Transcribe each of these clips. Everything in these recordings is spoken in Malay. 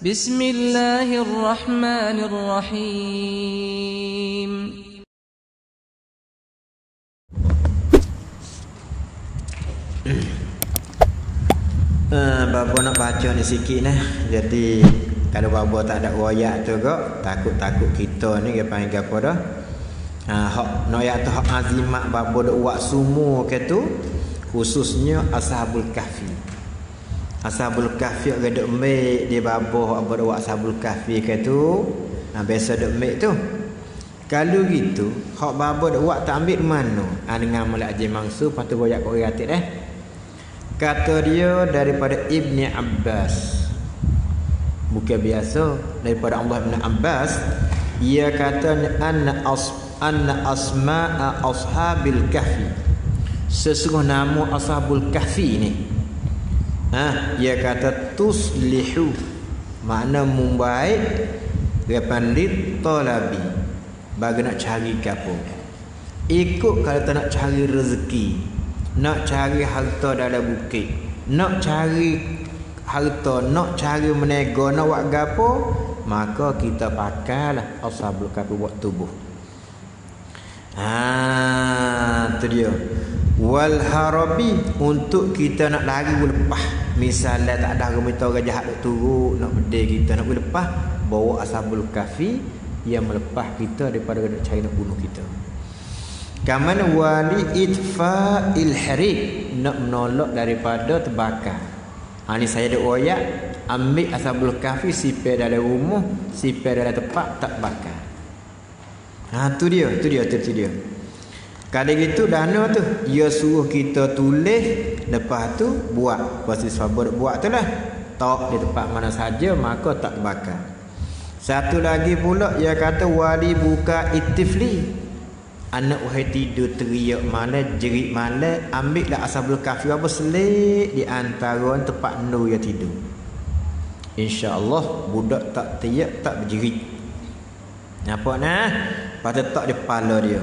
بسم الله الرحمن الرحيم Uh, babo nak baca ni sikit nah. Jadi kalau babo tak ada royak tu kok, takut-takut kita ni dia panggil apa dah? Ha hak nak ayat tu hak azimat babo dak buat semua ke tu khususnya ashabul kahfi. Ashabul kahfi ada dak mek di babo hak dak ashabul kahfi ke tu. Ha biasa dak mek tu. Kalau gitu, hak babo dak buat tak ambil mana? Ha dengan melak je mangsu patu royak kau atik eh. Kata dia daripada Ibni Abbas Bukan biasa Daripada Allah Ibn Abbas Ia kata Anna, as, anna asma'a ashabil kahfi Sesungguh nama ashabul kahfi ni ha, Ia kata Tuslihu. Makna membaik Repandit talabi. Bagi nak cari kapo Ikut kalau tak nak cari rezeki. Nak cari harta dalam bukit. Nak cari harta nak cari menego nak buat gapo maka kita pakailah ashabul kahfi buat tubuh. Ha tu dia wal harabi untuk kita nak lari lepas misalnya tak ada gemita orang jahat nak turun nak bedil kita nak lepas bawa ashabul kahfi yang melepas kita daripada nak cari nak bunuh kita Kaman wali itfa ilharik nak menolak daripada terbakar. Ha ni saya ada oyak ambil ashabul kahfi sipir dalam rumah, sipir dalam tempat tak bakar. Ha tu dia, tu dia, tu, tu dia. Kalau gitu dana tu dia suruh kita tulis lepas tu buat pasti sabar buat tu lah. Tak di tempat mana saja maka tak bakar. Satu lagi pula ia kata wali buka itifli Anak wahai tidur teriak malam jerit malam ambil lah ashabul kahfi apa selik di antara tempat nu yang tidur. Insya-Allah budak tak teriak tak berjerit. Nampak nah? Pada tak di kepala dia.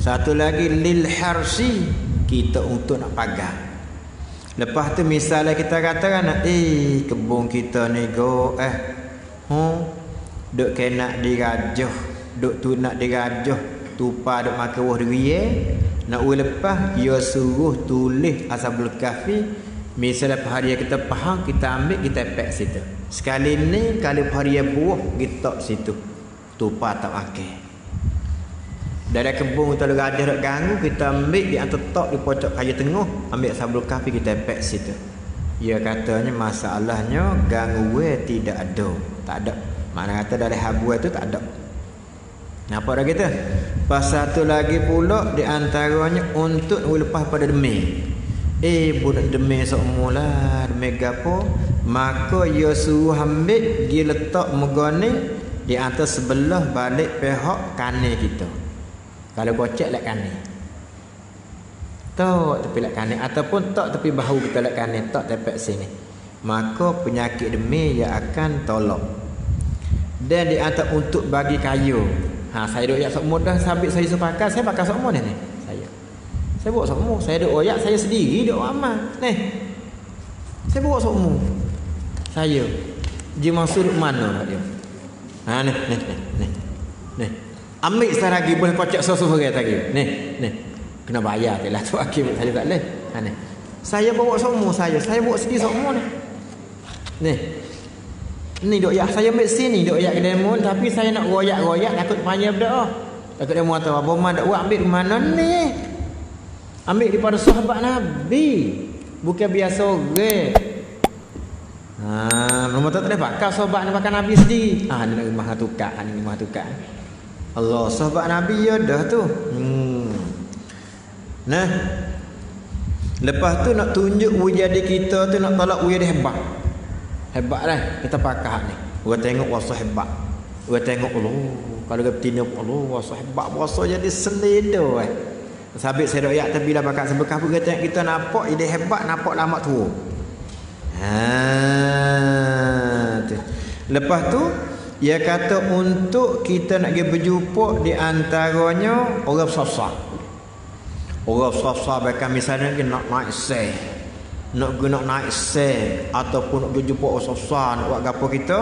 Satu lagi lil harsi kita untuk nak pagar. Lepas tu misalnya kita katakan eh kebun kita ni go eh. Huh duk kena dirajah, duk tu nak dirajah tupa duk makan wah duriye nak ui lepas ia suruh tulis ashabul kahfi misalnya hari kita faham kita ambil kita pek situ. Sekali ni kali hari buah kita situ. Tupa tak makan dari kebun kita ada ada ganggu kita ambil di antara tok di pojok kayu tengah ambil ashabul kahfi kita pek situ ia katanya masalahnya ganggu tidak ada tak ada mana kata dari habu itu tak ada Nampak dah kita? Pas satu lagi pula di antaranya untuk lepas pada demi. Eh budak demi semualah demi gapo? Maka ia suruh ambil dia letak megani di atas sebelah balik pihak kanan kita. Kalau gocek lek kanan. Tak tepi lek kanan ataupun tak tepi bahu kita lek kanan tak tepek sini. Maka penyakit demi ia akan tolong. Dan di atas untuk bagi kayu Ha saya duk yak sokmo dah sambil saya sepakat saya pakai sokmo ni ni. Saya. Saya buat sokmo, saya duk oyak saya sendiri duk amal. Ni. Saya buat sokmo. Saya. Dia maksud mana dia? Ha ni ni ni ni. Ni. Ambil sekarang lagi boleh susu dia tadi. Ni ni. Kena bayar tu lah tu akhir saya tak boleh. Ha ni. Saya bawa sokmo saya. Saya buat sendiri sokmo ni. Ni. Ni dok yak saya ambil sini dok yak kedai mul tapi saya nak royak-royak takut panjang berdoa. Takut dia muat apa mana dak buat ambil mana ni? Ambil daripada sahabat Nabi. Bukan biasa ge. Ha, nombor tak boleh pakai sahabat ni pakai Nabi sendiri. Ah ha, ni nak mah tukar, ha, ni mah tukar. Allah sahabat Nabi ya dah tu. Hmm. Nah. Lepas tu nak tunjuk wujud kita tu nak tolak wujud hebat. Hebat lah kita pakar ni. Orang tengok wasa hebat. Orang tengok Allah. Kalau dia betina Allah wasa hebat. Wasa jadi seleda eh. Sabit saya doyak tapi lah bakal sebekah pun kita kita nampak ide hebat nampak lama tu. Ha. Lepas tu ia kata untuk kita nak pergi berjumpa di antaranya orang sasar. Orang sasar bahkan misalnya nak naik seh nak guna naik sel ataupun nak jumpa osok-osok nak buat gapo kita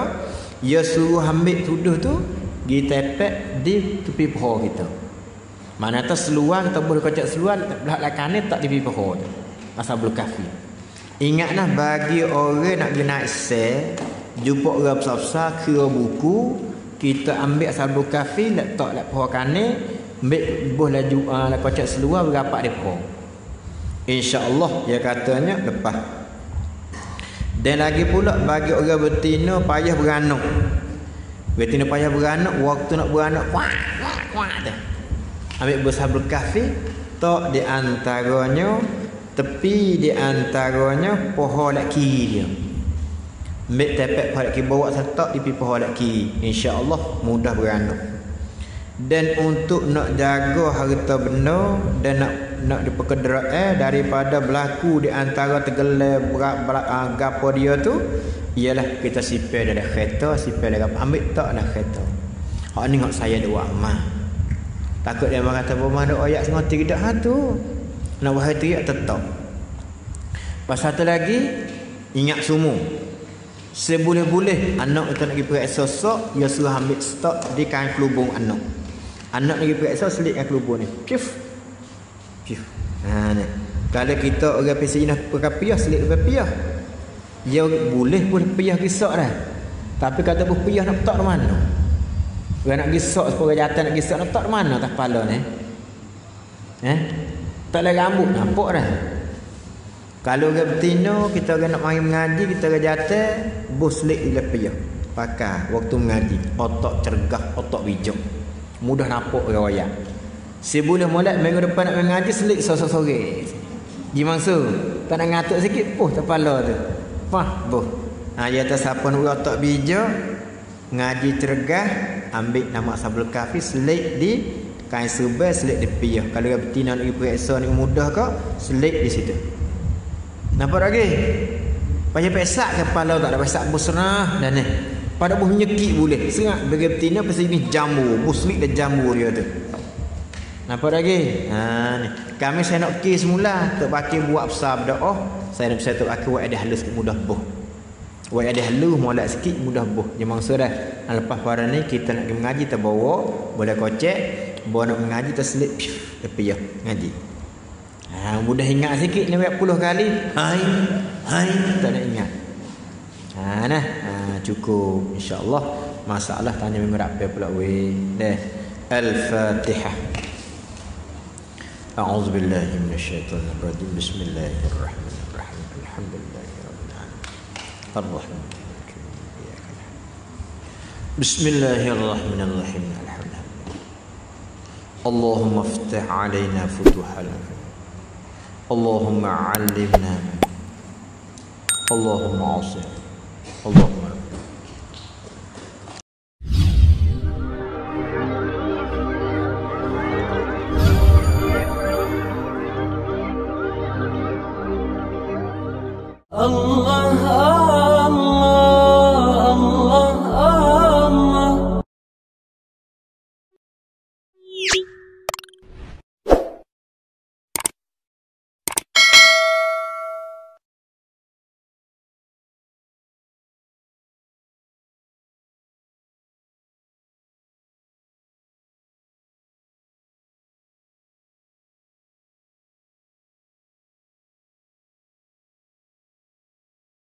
dia suruh ambil tuduh tu di tepek di tepi pohon kita. Mana tu seluar kita boleh kocok seluar belah lakane tak di tepi pohon. Tu asal belum kafi ingatlah bagi orang nak guna sel jumpa orang besar-besar kira buku kita ambil asal belum kafi letak lek pohon kane ambil buh laju uh, kocok seluar berapa di pohon InsyaAllah dia katanya lepas. Dan lagi pula bagi orang betina payah beranak. Betina payah beranak, waktu nak beranak, kuat, kuat, kuat. Ambil besar berkafi, tak di antaranya, tepi di antaranya pohon lek kiri dia. Ambil tepek lek kiri, bawa setak di pohon lek kiri. InsyaAllah mudah beranak. Dan untuk nak jaga harta benda dan nak nak diperkedera eh daripada berlaku di antara tergelar berat berat uh, gapo dia tu ialah kita sipir dari kereta sipir dari ambil tak nak kereta. Hak ni hak saya dua mah takut dia kata rumah ada ayat semua tidak ha tu. Nak tu ya tetap. Pas satu lagi ingat semua seboleh-boleh anak kita nak pergi periksa sok dia suruh ambil stok di kain kelubung anak anak pergi periksa selit kain kelubung ni kif Piuh. Ha ni. Kalau kita orang pesi nak perkapiah selit perkapiah. Dia boleh pun piah gisak dah. Tapi kata pun piah nak tak mana? Orang nak gisak supaya jatuh nak gisak nak tak mana tak kepala ni? Eh? Tak ada rambut nampak dah. Kalau orang betina kita orang nak mari mengaji kita orang jatuh di lepiah. Pakai waktu mengaji otak cergah otak bijak. Mudah nampak riwayat. Si boleh minggu depan nak mengaji selik sore-sore. Di mangsa tak nak ngatuk sikit oh kepala tu. Fah boh. Ha ya atas siapa nak otak bijak ngaji cergah ambil nama sabul kafi selik di kain subel selik di piyah. Kalau dia betina nak periksa ni mudah ke selik di situ. Nampak lagi? Payah pesak kepala tak ada pesak busrah dan ni. Pada buh nyekik boleh. Sengat bagi betina pasal ini jambu, buslik dan jambu dia tu. Nampak lagi? Ha ni. Kami saya nak kis semula untuk pakai buat besar berdoa. Saya nak satu aku buat ada halus mudah boh. Buat ada halus molek sikit mudah boh. Dia maksud dah. Ha, lepas para ni kita nak mengaji terbawa, boleh kocek, bawa nak mengaji terselip tepi ya ngaji. Ha mudah ingat sikit ni berapa puluh kali. Hai. Hai tak nak ingat. Ha nah. Ha cukup insya-Allah. Masalah tanya minggu rapi pula weh. Deh. Al-Fatihah. أعوذ بالله من الشيطان الرجيم بسم الله الرحمن الرحيم الحمد لله رب العالمين الرحمن الرحيم إياك نعبد بسم الله الرحمن الرحيم الحمد لله اللهم افتح علينا فتوح العلم اللهم علمنا اللهم عصر اللهم الله